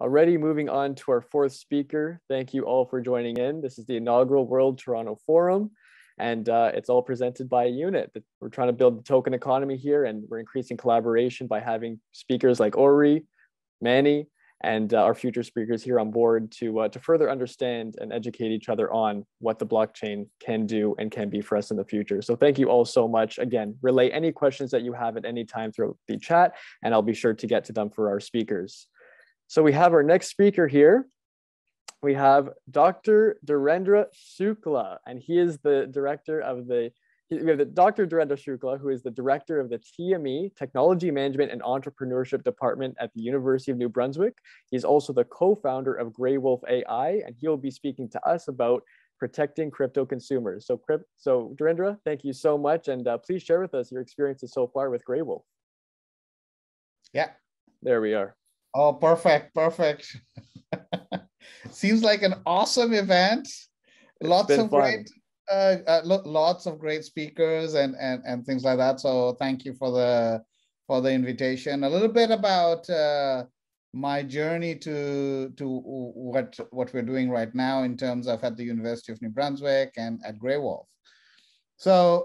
Already moving on to our fourth speaker. Thank you all for joining in. This is the inaugural World Toronto Forum, and uh, it's all presented by a unit. That we're trying to build the token economy here, and we're increasing collaboration by having speakers like Ori, Manny, and uh, our future speakers here on board to, uh, to further understand and educate each other on what the blockchain can do and can be for us in the future. So thank you all so much. Again, relay any questions that you have at any time through the chat, and I'll be sure to get to them for our speakers. So we have our next speaker here. We have Dr. Dhirendra Shukla, and he is the director of the, we have the Dr. Dhirendra Shukla, who is the director of the TME, Technology Management and Entrepreneurship Department at the University of New Brunswick. He's also the co-founder of Grey Wolf AI, and he'll be speaking to us about protecting crypto consumers. So, so Dhirendra, thank you so much, and uh, please share with us your experiences so far with Grey Wolf. Yeah. There we are. Oh, perfect, perfect. Seems like an awesome event. It's lots of fun. great, uh, uh, lots of great speakers and, and and things like that. So thank you for the for the invitation. A little bit about uh, my journey to to what what we're doing right now in terms of at the University of New Brunswick and at Graywolf. So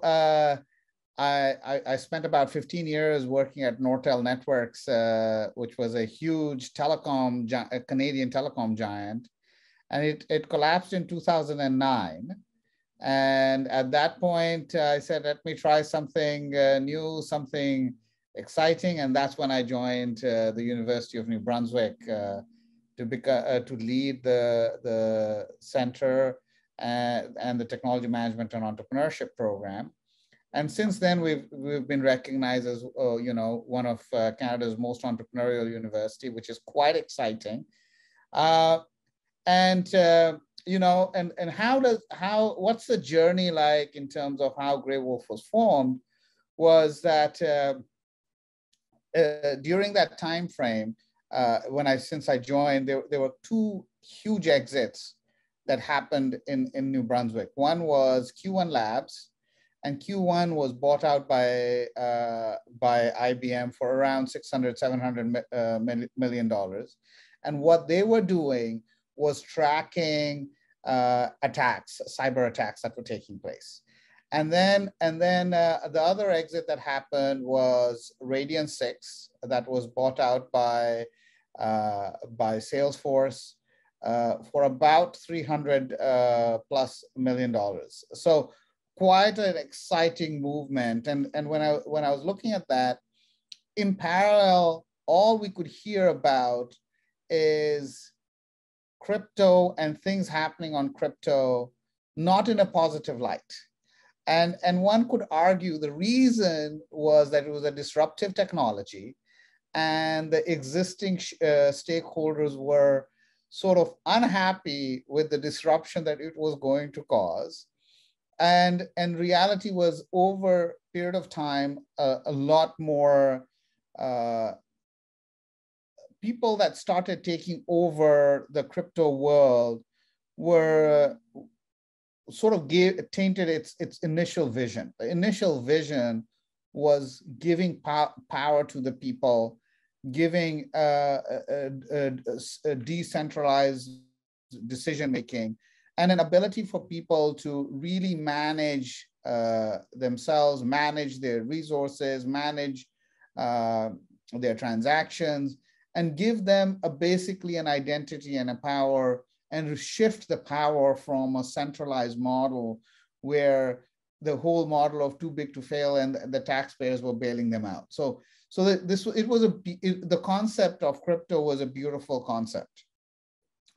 uh, I, I, spent about 15 years working at Nortel Networks, uh, which was a huge telecom, a Canadian telecom giant. And it, it collapsed in 2009. And at that point, uh, I said, let me try something uh, new, something exciting. And that's when I joined uh, the University of New Brunswick uh, to, beca- uh, to lead the, the center and, and the technology management and entrepreneurship program. And since then, we've we've been recognized as uh, you know one of uh, Canada's most entrepreneurial university, which is quite exciting. Uh, and uh, you know, and and how does how what's the journey like in terms of how Grey Wolf was formed? Was that uh, uh, during that time frame when I since I joined, there there were two huge exits that happened in in New Brunswick. One was Q1 Labs and Q1 was bought out by uh, by IBM for around 600 700 uh, million dollars. And what they were doing was tracking uh, attacks cyber attacks that were taking place. And then and then uh, the other exit that happened was Radian 6 that was bought out by uh, by Salesforce uh, for about 300 plus million dollars. So quite an exciting movement. And, and when, I, when I was looking at that, in parallel, all we could hear about is crypto and things happening on crypto, not in a positive light. And, and one could argue the reason was that it was a disruptive technology and the existing uh, stakeholders were sort of unhappy with the disruption that it was going to cause and and reality was over a period of time uh, a lot more uh, people that started taking over the crypto world were sort of gave, tainted its its initial vision. The initial vision was giving pow- power to the people giving uh, a, a, a decentralized decision making and an ability for people to really manage uh, themselves, manage their resources, manage uh, their transactions, and give them a basically an identity and a power and shift the power from a centralized model where the whole model of too big to fail and the taxpayers were bailing them out. So, so this it was a it, the concept of crypto was a beautiful concept.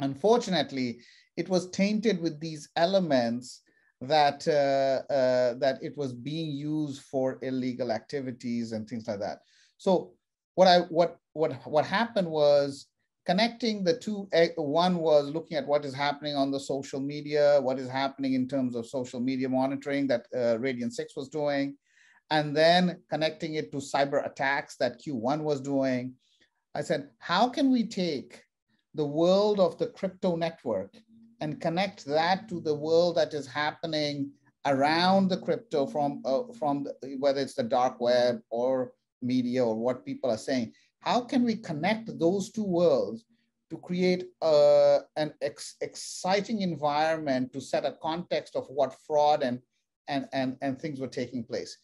Unfortunately, it was tainted with these elements that uh, uh, that it was being used for illegal activities and things like that. So what I what what what happened was connecting the two. Eh, one was looking at what is happening on the social media, what is happening in terms of social media monitoring that uh, Radian Six was doing, and then connecting it to cyber attacks that Q1 was doing. I said, how can we take the world of the crypto network and connect that to the world that is happening around the crypto from uh, from the, whether it's the dark web or media or what people are saying how can we connect those two worlds to create a, an ex, exciting environment to set a context of what fraud and, and, and, and things were taking place.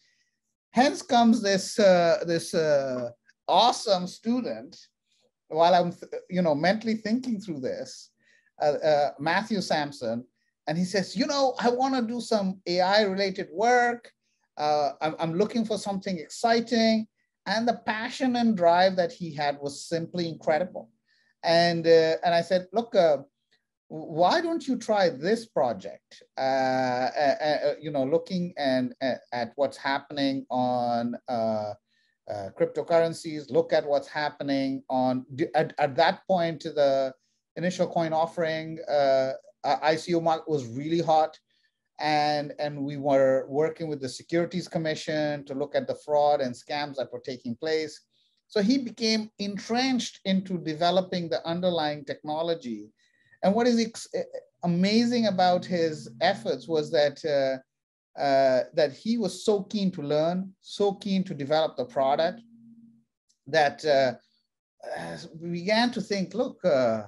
Hence comes this, uh, this uh, awesome student, while I'm you know, mentally thinking through this, uh, uh Matthew Sampson, and he says, you know, I want to do some AI related work. Uh, I'm, I'm looking for something exciting. And the passion and drive that he had was simply incredible. And, uh, and I said, look, uh, why don't you try this project? Uh, uh, uh, you know, looking and at what's happening on cryptocurrencies, look at what's happening on, at, at that point, to the initial coin offering, ICO market was really hot. And, and we were working with the Securities Commission to look at the fraud and scams that were taking place. So he became entrenched into developing the underlying technology. And what is amazing about his efforts was that uh, uh, that he was so keen to learn, so keen to develop the product, that uh, we began to think, look, uh,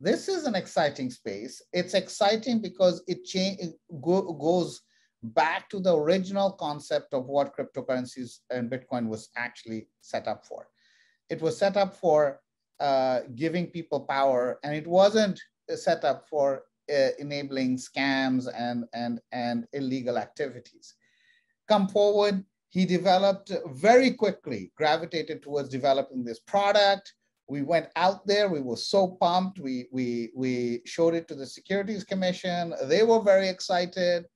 this is an exciting space. It's exciting because it, it go, goes back to the original concept of what cryptocurrencies and Bitcoin was actually set up for. It was set up for uh, giving people power, and it wasn't set up for uh, enabling scams and, and, and illegal activities. Come forward, he developed very quickly, gravitated towards developing this product, we went out there. We were so pumped. We we we showed it to the Securities Commission. They were very excited,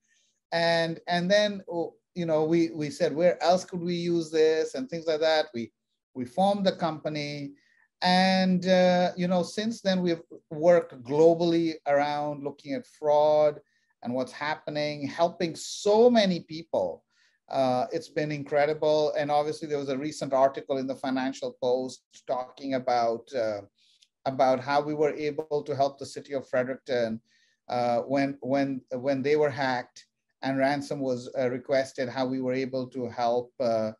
and and then oh, you know we we said where else could we use this and things like that. We we formed the company, and uh, you know since then we've worked globally around looking at fraud and what's happening, helping so many people uh, it's been incredible. And obviously, there was a recent article in the Financial Post talking about uh, about how we were able to help the city of Fredericton uh, when when when they were hacked and ransom was uh, requested. How we were able to help uh,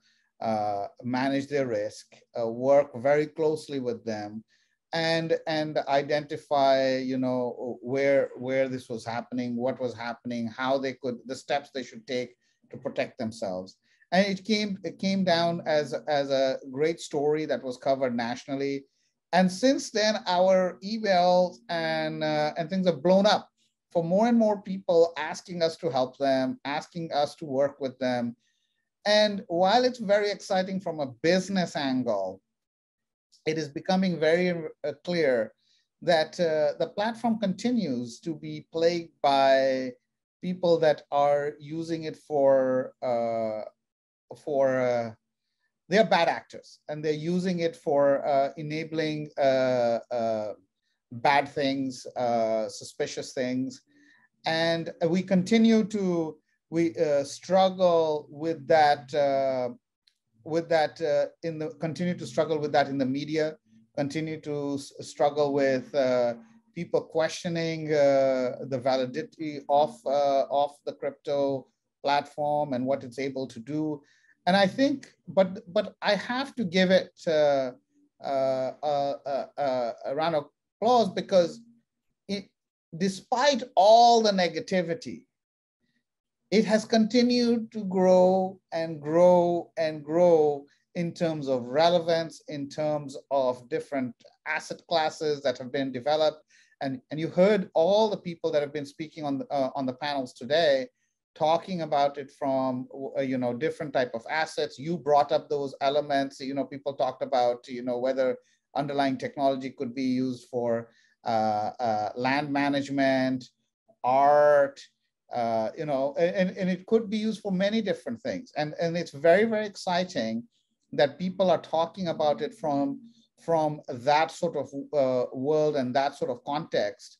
uh, manage their risk, work very closely with them, and and identify you know where where this was happening, what was happening, how they could the steps they should take to protect themselves. And it came, it came down as, as a great story that was covered nationally. And since then, our emails and, uh, and things have blown up for more and more people asking us to help them, asking us to work with them. And while it's very exciting from a business angle, it is becoming very uh, clear that uh, the platform continues to be plagued by people that are using it for uh, for uh, they're bad actors and they're using it for uh, enabling uh, uh, bad things, uh, suspicious things, and we continue to we struggle with that with that in the continue to struggle with that in the media, continue to struggle with people questioning uh, the validity of, uh, of the crypto platform and what it's able to do. And I think, but, but I have to give it uh, uh a round of applause because it, despite all the negativity, it has continued to grow and grow and grow in terms of relevance, in terms of different asset classes that have been developed, and, and you heard all the people that have been speaking on the, uh, on the panels today talking about it from uh, you know different type of assets. You brought up those elements you know people talked about you know whether underlying technology could be used for uh, uh, land management art uh, you know and, and it could be used for many different things. And and it's very very exciting that people are talking about it from from that sort of uh, world and that sort of context.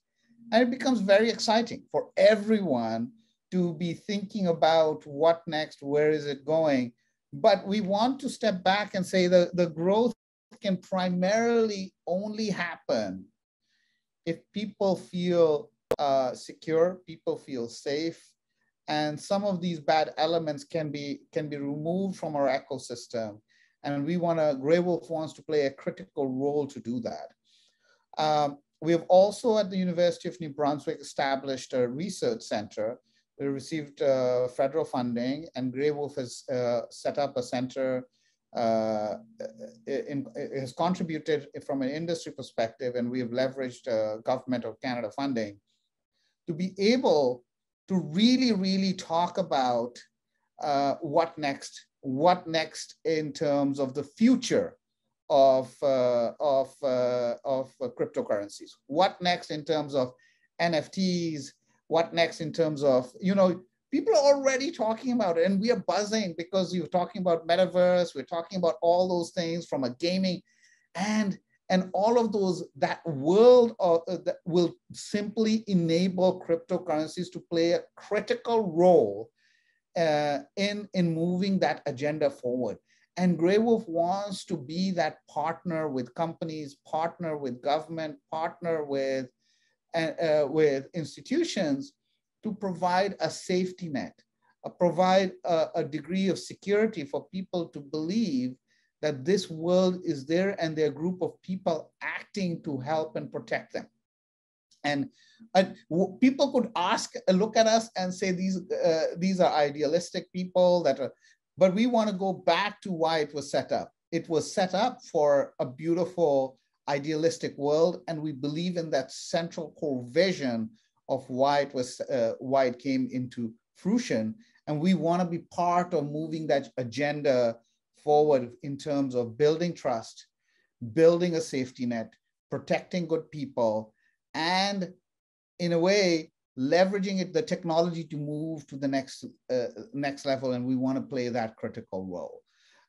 And it becomes very exciting for everyone to be thinking about what next, where is it going. But we want to step back and say that the growth can primarily only happen if people feel uh, secure, people feel safe, and some of these bad elements can be can be removed from our ecosystem and we want to, Graywolf wants to play a critical role to do that. Um, we have also at the University of New Brunswick established a research center. We received uh, federal funding and Grey Wolf has uh, set up a center uh, in, has contributed from an industry perspective and we have leveraged uh, government of Canada funding to be able to really, really talk about uh, what next, what next in terms of the future of, uh, of, uh, of cryptocurrencies. What next in terms of NFTs? What next in terms of, you know, people are already talking about it and we are buzzing because you're talking about metaverse, we're talking about all those things from a gaming and and all of those that world of, uh, that will simply enable cryptocurrencies to play a critical role uh, in in moving that agenda forward and Grey Wolf wants to be that partner with companies, partner with government, partner with, uh, with institutions to provide a safety net, uh, provide a, a degree of security for people to believe that this world is there and a group of people acting to help and protect them. And uh, people could ask, look at us and say these, uh, these are idealistic people that are but we want to go back to why it was set up. It was set up for a beautiful, idealistic world, and we believe in that central core vision of why it was uh, why it came into fruition. And we want to be part of moving that agenda forward in terms of building trust, building a safety net, protecting good people, and in a way, leveraging it, the technology to move to the next uh, next level, and we want to play that critical role.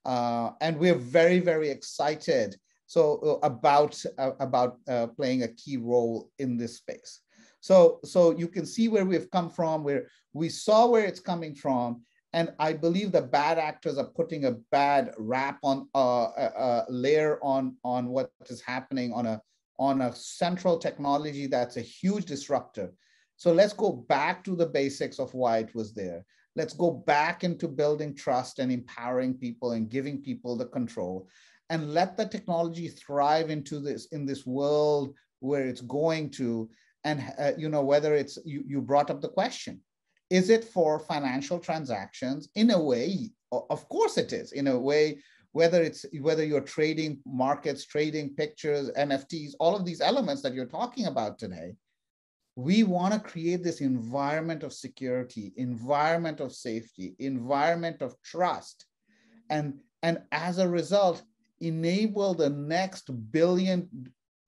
Uh, and we're very very excited so uh, about uh, about uh, playing a key role in this space. So so you can see where we've come from, where we saw where it's coming from, and I believe the bad actors are putting a bad rap on uh, a, a layer on on what is happening on a on a central technology that's a huge disruptor. So let's go back to the basics of why it was there. Let's go back into building trust and empowering people and giving people the control and let the technology thrive into this in this world where it's going to. And uh, you know whether it's you, you brought up the question is it for financial transactions? In a way of course it is. In a way whether it's whether you're trading markets trading pictures nfts all of these elements that you're talking about today we want to create this environment of security, environment of safety, environment of trust. And, and as a result, enable the next billion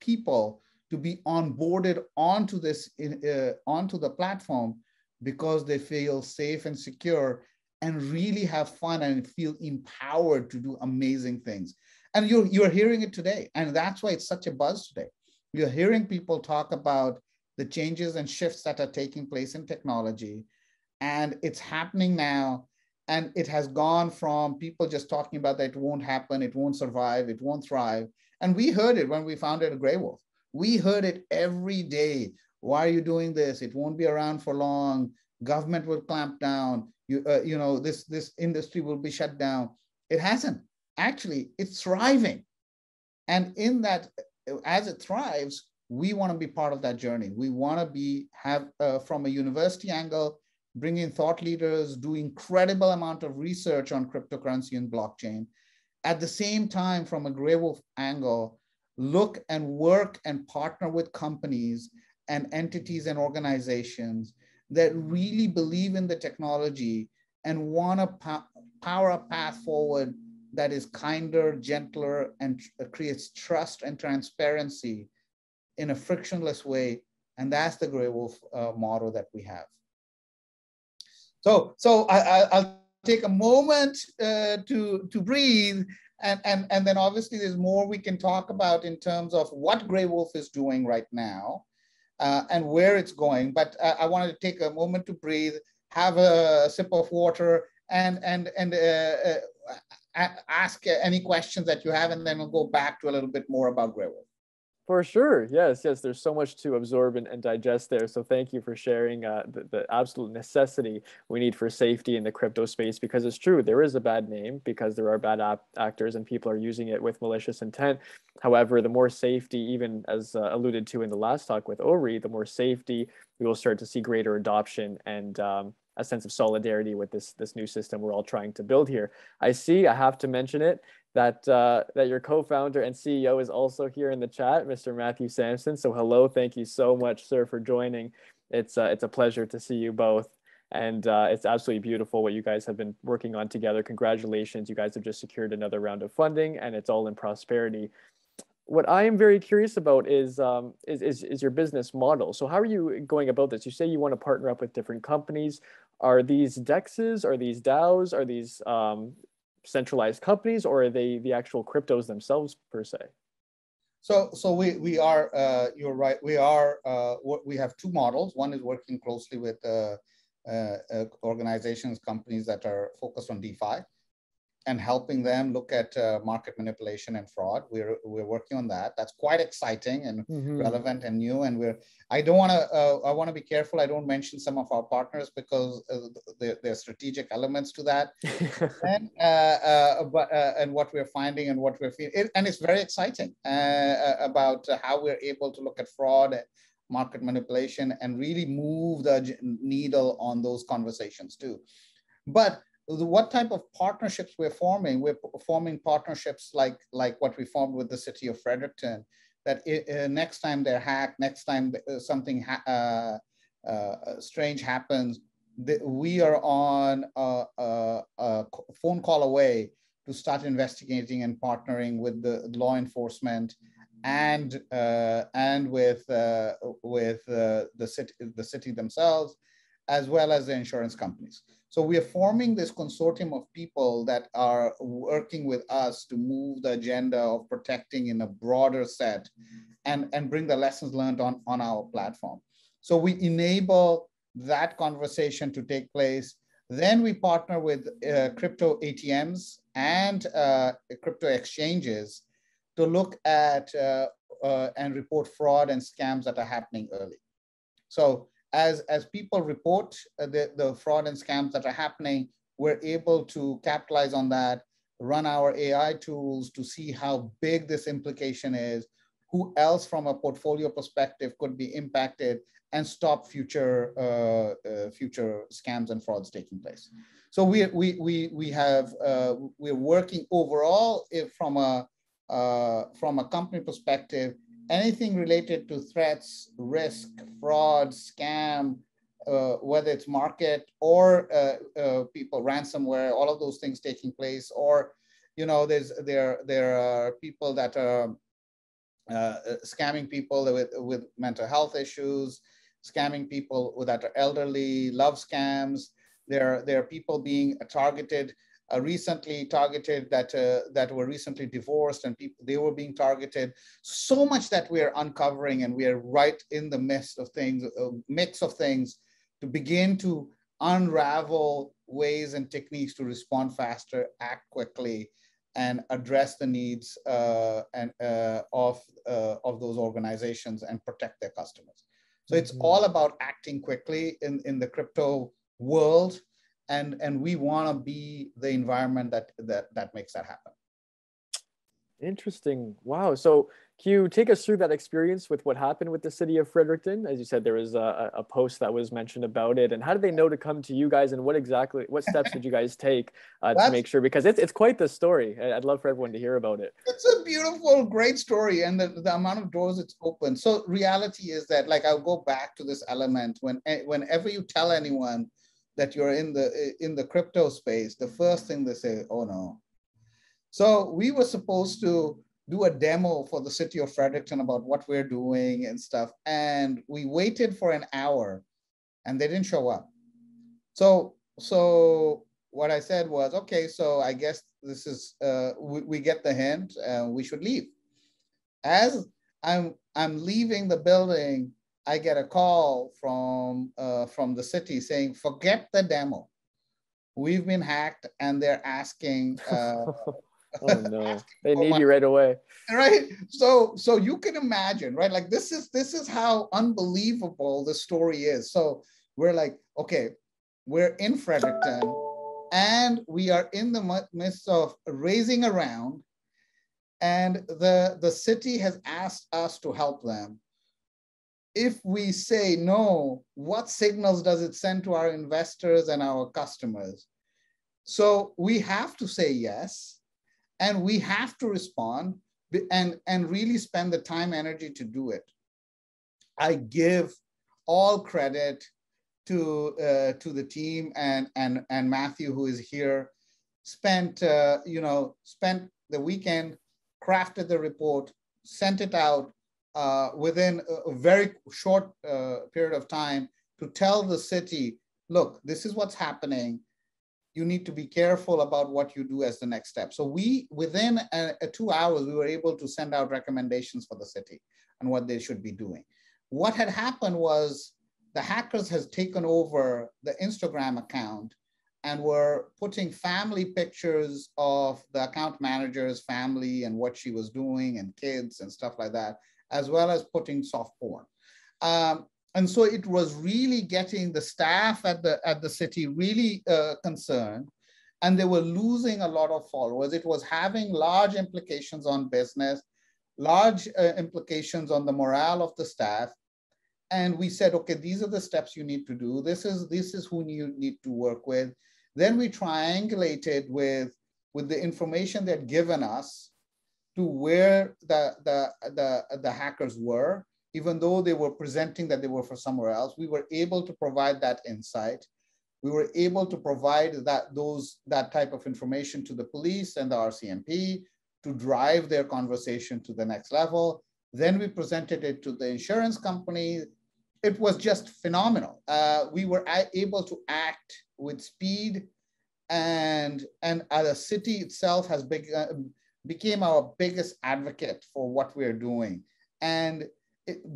people to be onboarded onto this uh, onto the platform because they feel safe and secure and really have fun and feel empowered to do amazing things and you're you're hearing it today and that's why it's such a buzz today you're hearing people talk about the changes and shifts that are taking place in technology. And it's happening now. And it has gone from people just talking about that it won't happen, it won't survive, it won't thrive. And we heard it when we founded a Graywolf. We heard it every day. Why are you doing this? It won't be around for long. Government will clamp down. You, uh, you know, this, this industry will be shut down. It hasn't. Actually, it's thriving. And in that, as it thrives, we want to be part of that journey. We want to be have uh, from a university angle, bring in thought leaders, do incredible amount of research on cryptocurrency and blockchain. At the same time, from a Graywolf angle, look and work and partner with companies and entities and organizations that really believe in the technology and want to power a path forward that is kinder, gentler, and creates trust and transparency in a frictionless way. And that's the Graywolf uh, model that we have. So, so I, will take a moment uh, to, to breathe. And, and, and then obviously there's more we can talk about in terms of what Grey Wolf is doing right now uh, and where it's going. But uh, I wanted to take a moment to breathe, have a sip of water, and, and, and uh, uh, ask any questions that you have, and then we'll go back to a little bit more about Graywolf. For sure. Yes, yes. There's so much to absorb and, and digest there. So thank you for sharing uh, the, the absolute necessity we need for safety in the crypto space because it's true. There is a bad name because there are bad ap- actors and people are using it with malicious intent. However, the more safety, even as uh, alluded to in the last talk with Ori, the more safety, we will start to see greater adoption and um, a sense of solidarity with this this new system we're all trying to build here. I see. I have to mention it that uh, that your co-founder and CEO is also here in the chat, Mr. Matthew Sampson. So hello, thank you so much, sir, for joining. It's uh, it's a pleasure to see you both, and uh, it's absolutely beautiful what you guys have been working on together. Congratulations, you guys have just secured another round of funding, and it's all in prosperity. What I am very curious about is, um, is, is is your business model. So how are you going about this? You say you want to partner up with different companies. Are these dexes? Are these DAOs? Are these um, centralized companies, or are they the actual cryptos themselves per se? So, so we we are. Uh, you're right. We are. Uh, we have two models. One is working closely with uh, uh, uh organizations, companies that are focused on DeFi, and helping them look at uh, market manipulation and fraud. We're we're working on that. That's quite exciting and mm-hmm. relevant and new. And we're I don't want to uh, I want to be careful. I don't mention some of our partners because uh, there, are strategic elements to that. and uh, uh, but uh, and what we're finding and what we're feeling, it, and it's very exciting about how we're able to look at fraud. Market manipulation and really move the needle on those conversations too. But what type of partnerships we're forming. We're forming partnerships like, like what we formed with the city of Fredericton, that uh, next time they're hacked, next time uh, something ha uh, uh, strange happens, the, we are on a, a, a, phone call away to start investigating and partnering with the law enforcement and uh, and with uh, with the city the city themselves, as well as the insurance companies. So we are forming this consortium of people that are working with us to move the agenda of protecting in a broader set and, and bring the lessons learned on, on our platform. So we enable that conversation to take place. Then we partner with uh, crypto ATMs and uh, crypto exchanges to look at uh, uh, and report fraud and scams that are happening early. So as, as people report uh, the, the fraud and scams that are happening, we're able to capitalize on that, run our AI tools to see how big this implication is, who else from a portfolio perspective could be impacted and stop future uh, uh, future scams and frauds taking place. So we we we we have uh, we're working overall from a uh, from a company perspective anything related to threats, risk, fraud, scam, uh, whether it's market or uh, uh, people ransomware, all of those things taking place, or you know, there's there there are people that are uh, scamming people with with mental health issues, scamming people that are elderly, love scams. There there are people being targeted uh, recently targeted that uh, that were recently divorced and people they were being targeted. So much that we are uncovering and we are right in the midst of things a mix of things to begin to unravel ways and techniques to respond faster act quickly and address the needs uh, and uh, of uh, of those organizations and protect their customers. So it's mm-hmm. all about acting quickly in in the crypto world and and we want to be the environment that that that makes that happen. Interesting. Wow. So can you take us through that experience with what happened with the city of fredericton? As you said there was a, a post that was mentioned about it. And how did they know to come to you guys and what exactly what steps did you guys take uh, to make sure? Because it's, it's quite the story. I'd love for everyone to hear about it. It's a beautiful great story and the, the amount of doors it's opened. So reality is that like i'll go back to this element when eh, whenever you tell anyone that you're in the in the crypto space, the first thing they say, oh no. So we were supposed to do a demo for the city of Fredericton about what we're doing and stuff. And we waited for an hour and they didn't show up. So so what I said was, okay, so I guess this is uh, we, we get the hint we should leave. As I'm I'm leaving the building, I get a call from uh, from the city saying, "Forget the demo. We've been hacked, and they're asking uh, oh no, they need you right away. Right. So so you can imagine, right? Like this is this is how unbelievable the story is. So we're like, okay, we're in Fredericton and we are in the midst of raising around and the the city has asked us to help them if we say no what signals does it send to our investors and our customers? So we have to say yes and we have to respond and and really spend the time energy to do it. I give all credit to uh, to the team and and and Matthew who is here spent uh, you know spent the weekend crafted the report sent it out uh, within a, very short uh, period of time to tell the city look this is what's happening. You need to be careful about what you do as the next step. So we within a, a two hours we were able to send out recommendations for the city and what they should be doing. What had happened was the hackers has taken over the Instagram account and were putting family pictures of the account manager's family and what she was doing and kids and stuff like that, as well as putting soft porn. Um, and so it was really getting the staff at the at the city really uh, concerned and they were losing a lot of followers it was having large implications on business large uh, implications on the morale of the staff and we said, okay, these are the steps you need to do. This is this is who you need to work with. Then we triangulated with with the information they'd given us to where the the the, the hackers were, even though they were presenting that they were for somewhere else. We were able to provide that insight. We were able to provide that those that type of information to the police and the RCMP to drive their conversation to the next level. Then we presented it to the insurance company it was just phenomenal. Uh, we were able to act with speed, and and uh, the city itself has big, uh, became our biggest advocate for what we're doing, and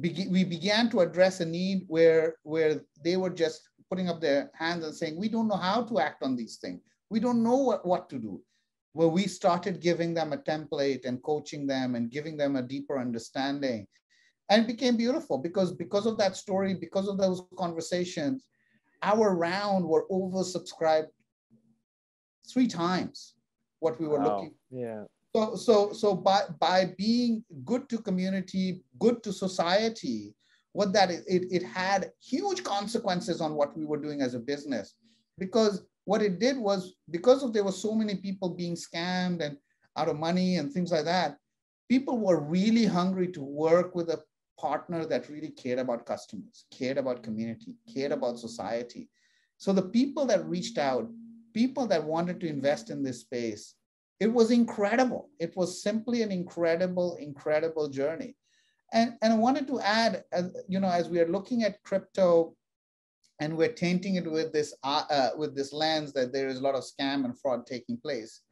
be, we began to address a need where where they were just putting up their hands and saying, we don't know how to act on these things. We don't know what, what to do. Well, we started giving them a template and coaching them and giving them a deeper understanding and it became beautiful because because of that story because of those conversations our round were oversubscribed three times what we were wow. looking yeah so so so by by being good to community good to society what that is, it, it had huge consequences on what we were doing as a business because what it did was because of there were so many people being scammed and out of money and things like that people were really hungry to work with a partner that really cared about customers, cared about community, cared about society. So the people that reached out, people that wanted to invest in this space, it was incredible. It was simply an incredible, incredible journey. And, and I wanted to add, as, you know, as we are looking at crypto and we're tainting it with this, uh, uh, with this lens that there is a lot of scam and fraud taking place,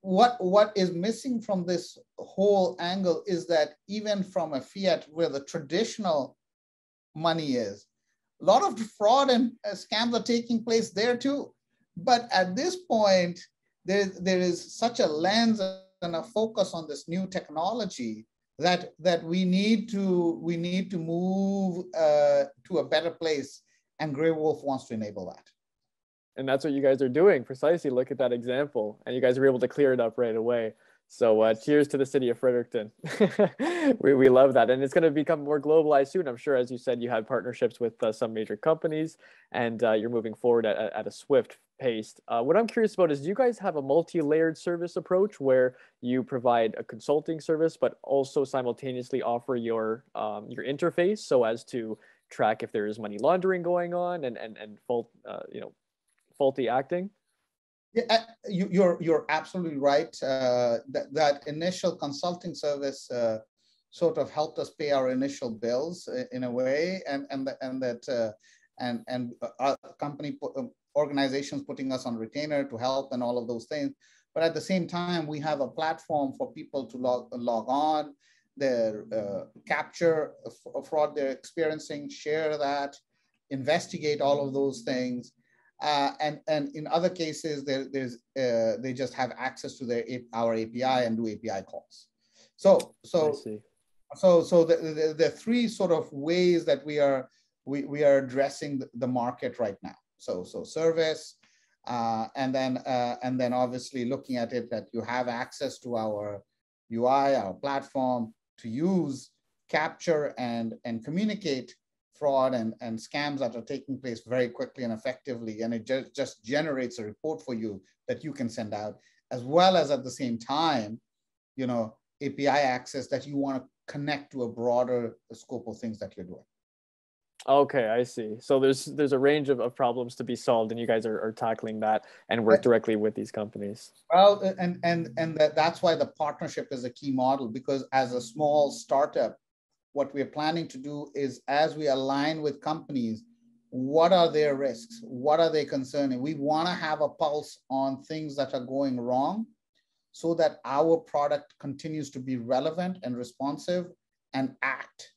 what what is missing from this whole angle is that even from a fiat where the traditional money is a lot of fraud and uh, scams are taking place there too but at this point there, there is such a lens and a focus on this new technology that that we need to we need to move uh, to a better place and Grey Wolf wants to enable that. And that's what you guys are doing. Precisely. Look at that example. And you guys are able to clear it up right away so uh, cheers to the city of fredericton. We, we love that. And it's going to become more globalized soon. I'm sure as you said you had partnerships with uh, some major companies and uh, you're moving forward at, at a swift pace. Uh, what i'm curious about is do you guys have a multi-layered service approach where you provide a consulting service but also simultaneously offer your um, your interface so as to track if there is money laundering going on and and, and fault uh, you know faulty acting? Yeah, uh, you, are you're, you're absolutely right. Uh, that that initial consulting service uh, sort of helped us pay our initial bills in a way, and and the, and that uh, and and our company um, organizations putting us on retainer to help and all of those things. But at the same time, we have a platform for people to log log on, their uh, capture fraud they're experiencing, share that, investigate all of those things Uh, and and in other cases, there, there's uh, they just have access to their our API and do API calls. So so so so the, the, the three sort of ways that we are we, we are addressing the market right now. So so service, uh, and then uh, and then obviously looking at it that you have access to our UI, our platform to use, capture, and and communicate fraud and, and scams that are taking place very quickly and effectively. And it just, just generates a report for you that you can send out, as well as at the same time, you know, API access that you want to connect to a broader scope of things that you're doing. Okay, I see. So there's there's a range of, of problems to be solved, and you guys are, are tackling that and work directly with these companies. Well, and and and that, that's why the partnership is a key model because as a small startup, what we're planning to do is as we align with companies, what are their risks? What are they concerning? We want to have a pulse on things that are going wrong so that our product continues to be relevant and responsive and act.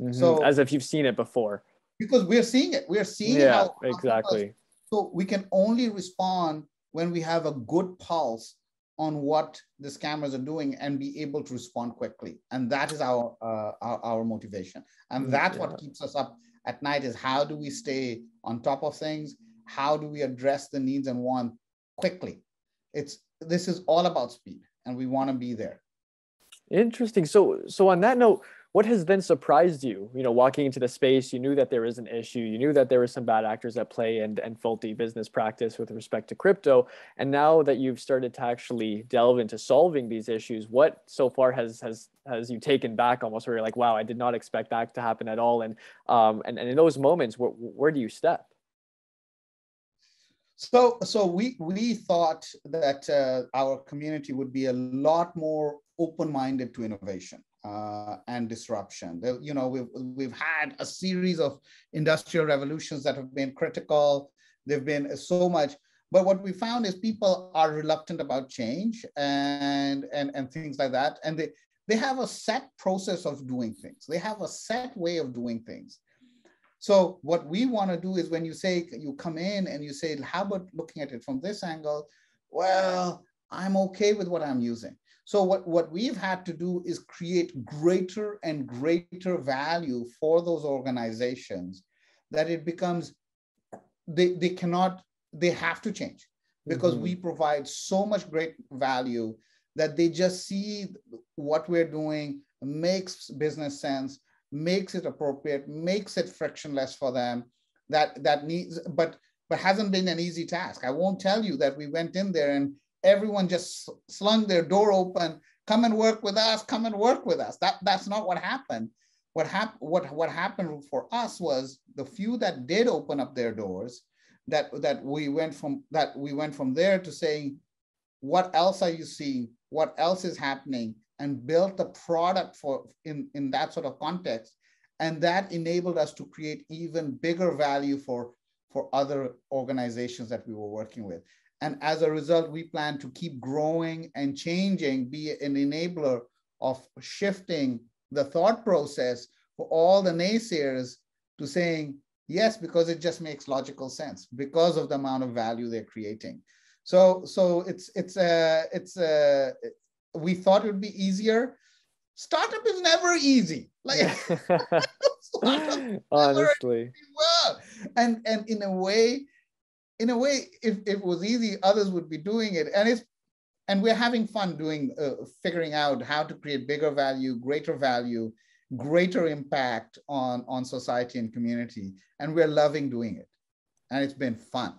Mm-hmm. So as if you've seen it before. Because we're seeing it. We're seeing yeah, how exactly. So we can only respond when we have a good pulse on what the scammers are doing and be able to respond quickly. And that is our uh, our, our, motivation. And mm, that's yeah. what keeps us up at night is how do we stay on top of things? How do we address the needs and want quickly? It's this is all about speed and we want to be there. Interesting. So so on that note, what has then surprised you you know walking into the space? You knew that there is an issue. You knew that there were some bad actors at play and and faulty business practice with respect to crypto. And now that you've started to actually delve into solving these issues what so far has has has you taken back almost where you're like wow i did not expect that to happen at all. And um and, and in those moments where, where do you step? So, so we we thought that uh, our community would be a lot more open-minded to innovation uh, and disruption. you know, we've, we've had a series of industrial revolutions that have been critical. They've been so much, but what we found is people are reluctant about change and, and, and things like that. And they, they have a set process of doing things. They have a set way of doing things. So what we want to do is when you say, you come in and you say, how about looking at it from this angle? Well, I'm okay with what I'm using. So what, what we've had to do is create greater and greater value for those organizations that it becomes, they, they cannot, they have to change because mm-hmm. we provide so much great value that they just see what we're doing makes business sense, makes it appropriate, makes it frictionless for them. That that needs, but but hasn't been an easy task. I won't tell you that we went in there and everyone just slung their door open come and work with us come and work with us. That that's not what happened. What happened what what happened for us was the few that did open up their doors that that we went from that we went from there to saying what else are you seeing? What else is happening? and built a product for in in that sort of context. And that enabled us to create even bigger value for for other organizations that we were working with and as a result, we plan to keep growing and changing, be an enabler of shifting the thought process for all the naysayers to saying, yes, because it just makes logical sense because of the amount of value they're creating. So, so it's, it's, a, it's, a, we thought it would be easier. Startup is never easy. Like, honestly. Well. And, and in a way, in a way, if, if it was easy, others would be doing it. And it's and we're having fun doing uh, figuring out how to create bigger value, greater value, greater impact on on society and community. And we're loving doing it. And it's been fun.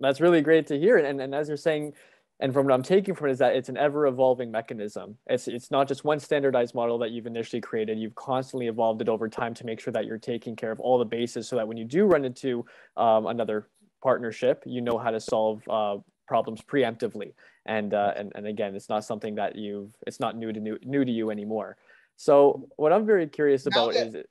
That's really great to hear. And, and as you're saying, and from what I'm taking from it is that it's an ever evolving mechanism. It's it's not just one standardized model that you've initially created. You've constantly evolved it over time to make sure that you're taking care of all the bases, so that when you do run into um, another partnership, you know how to solve uh, problems preemptively. And, uh, and, and again, it's not something that you've, it's not new to new, new to you anymore. So what I'm very curious about is, it,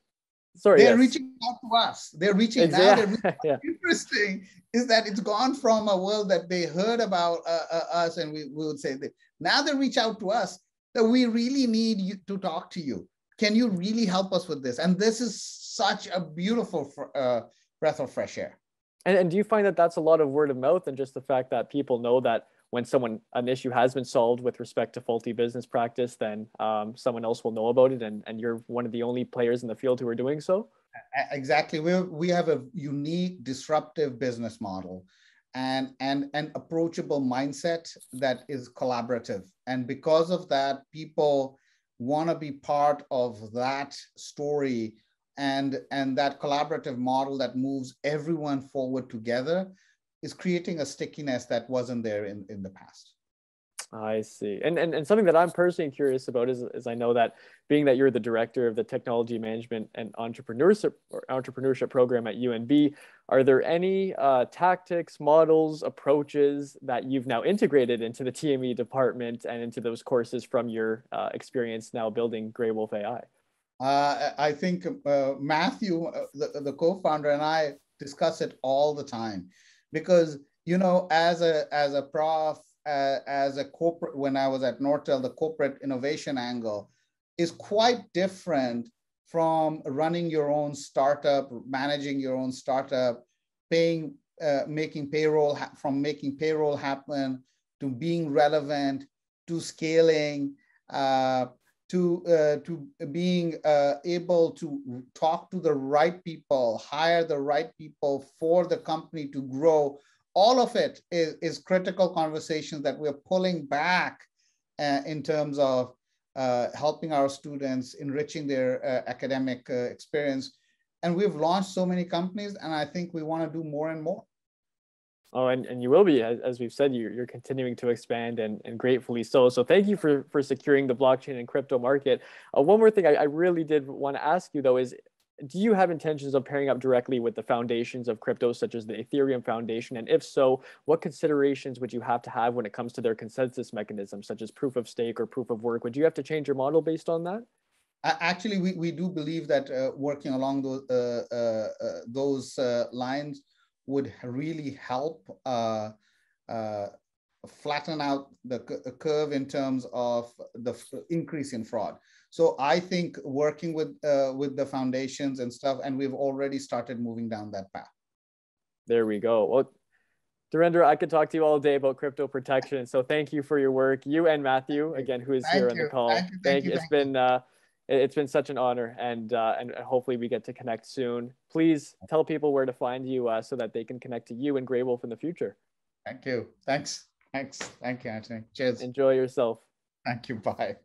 sorry, they're yes. reaching out to us. They're reaching exactly. now. They're yeah. Interesting is that it's gone from a world that they heard about uh, uh, us, and we, we would say that now they reach out to us that we really need you to talk to you. Can you really help us with this? And this is such a beautiful uh, breath of fresh air. And, and do you find that that's a lot of word of mouth and just the fact that people know that when someone an issue has been solved with respect to faulty business practice, then um, someone else will know about it, and, and you're one of the only players in the field who are doing so. Exactly, we we have a unique disruptive business model, and and an approachable mindset that is collaborative, and because of that, people want to be part of that story and and that collaborative model that moves everyone forward together is creating a stickiness that wasn't there in, in the past. I see. And, and and something that I'm personally curious about is, is I know that being that you're the director of the technology management and entrepreneurship entrepreneurship program at UNB, are there any uh, tactics, models, approaches that you've now integrated into the TME department and into those courses from your uh, experience now building Gray Wolf AI? Uh, I think uh, Matthew, uh, the, the co-founder, and I discuss it all the time because you know as a as a prof uh, as a corporate when i was at nortel the corporate innovation angle is quite different from running your own startup managing your own startup paying uh, making payroll from making payroll happen to being relevant to scaling uh, to uh, to being uh, able to talk to the right people, hire the right people for the company to grow. All of it is, is critical conversations that we're pulling back uh, in terms of uh, helping our students, enriching their uh, academic uh, experience. And we've launched so many companies, and I think we want to do more and more. Oh, and, and you will be, as, we've said, you're, you're continuing to expand and, and gratefully so. So thank you for, for securing the blockchain and crypto market. Uh, one more thing I, I really did want to ask you though is, do you have intentions of pairing up directly with the foundations of crypto, such as the Ethereum Foundation? And if so, what considerations would you have to have when it comes to their consensus mechanisms, such as proof of stake or proof of work? Would you have to change your model based on that? Actually, we, we do believe that uh, working along those, uh, uh, uh those uh, lines would really help uh, uh, flatten out the curve in terms of the increase in fraud. So I think working with uh, with the foundations and stuff, and we've already started moving down that path. There we go. Well, Dhirendra, I could talk to you all day about crypto protection. So thank you for your work. You and Matthew, again, who is thank here you. on the call. Thank you. Thank, thank you. It's been uh, it's been such an honor and uh, and hopefully we get to connect soon. Please tell people where to find you uh, so that they can connect to you and Gray Wolf in the future. Thank you. Thanks. Thanks. Thank you anthony. Cheers. Enjoy yourself. Thank you. Bye